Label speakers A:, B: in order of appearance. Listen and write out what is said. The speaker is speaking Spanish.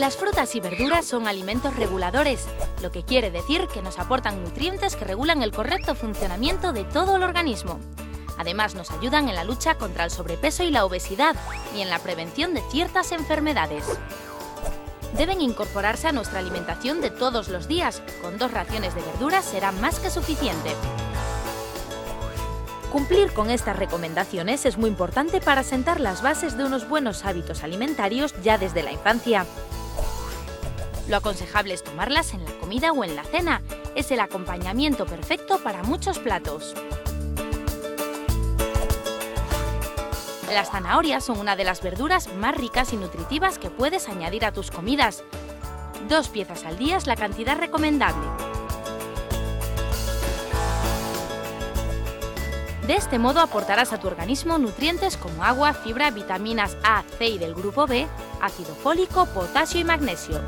A: Las frutas y verduras son alimentos reguladores, lo que quiere decir que nos aportan nutrientes que regulan el correcto funcionamiento de todo el organismo. Además, nos ayudan en la lucha contra el sobrepeso y la obesidad y en la prevención de ciertas enfermedades. Deben incorporarse a nuestra alimentación de todos los días. Con dos raciones de verduras será más que suficiente. Cumplir con estas recomendaciones es muy importante para sentar las bases de unos buenos hábitos alimentarios ya desde la infancia. Lo aconsejable es tomarlas en la comida o en la cena. Es el acompañamiento perfecto para muchos platos. Las zanahorias son una de las verduras más ricas y nutritivas que puedes añadir a tus comidas. Dos piezas al día es la cantidad recomendable. De este modo aportarás a tu organismo nutrientes como agua, fibra, vitaminas A, C y del grupo B, ácido fólico, potasio y magnesio.